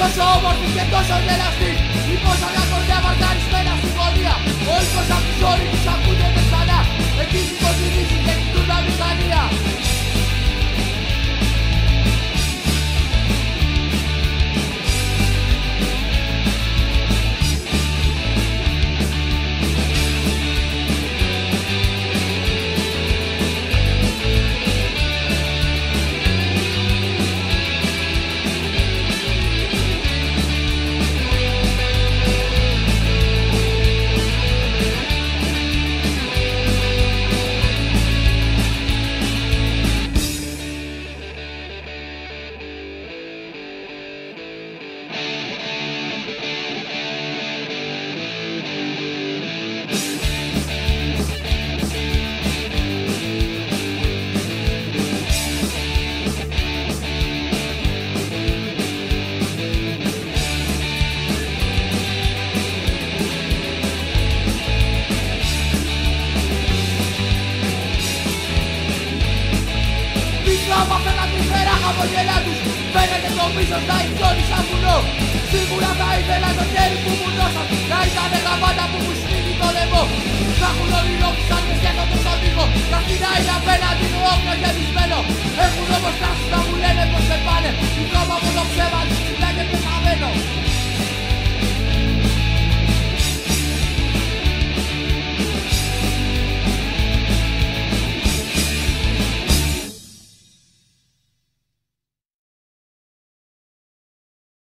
τόσο όμορφοι και τόσο γελαστοί Λοιπόν σαν μια κορδιά μαρταρισμένα στην γωνία χαμογελά τους. Φαίνεται το μίσος να υψώνει σαν βουνό. Σίγουρα θα ήθελα το χέρι που μου δώσαν Να ήταν γαμάτα που μου σφίγγει το λαιμό. Θα έχουν όνειρό που σαν